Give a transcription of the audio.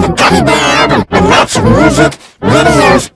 the Gummy Bear and lots of music, videos,